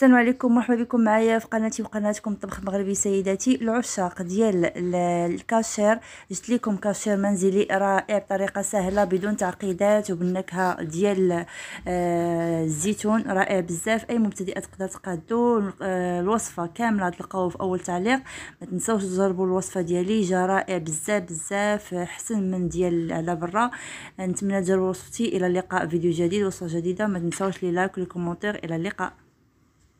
السلام عليكم مرحبا بكم معايا في قناتي وقناتكم طبخ مغربي سيداتي. العشاق ديال الكاشير جبت لكم كاشير منزلي رائع بطريقة سهلة بدون تعقيدات وبالنكهة ديال آه، الزيتون رائع بزاف. أي مبتدئة تقدر تقادو آه، الوصفة كاملة تلقاوها في أول تعليق. ما تنساوش تجربوا الوصفة ديالي جا رائع بزاف بزاف احسن من ديال على برا. نتمنى تجربوا وصفتي. إلى اللقاء فيديو جديد وصفة جديدة. ما تنساوش les likes وال commentaires إلى اللقاء.